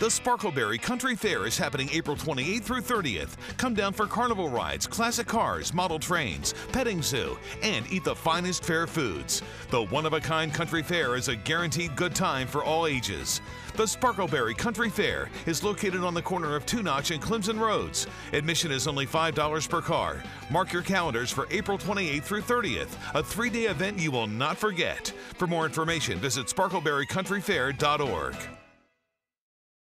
The Sparkleberry Country Fair is happening April 28th through 30th. Come down for carnival rides, classic cars, model trains, petting zoo, and eat the finest fair foods. The one of a kind country fair is a guaranteed good time for all ages. The Sparkleberry Country Fair is located on the corner of Two Notch and Clemson Roads. Admission is only $5 per car. Mark your calendars for April 28th through 30th, a three day event you will not forget. For more information, visit sparkleberrycountryfair.org.